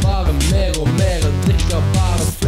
para mega, mega, dicker, para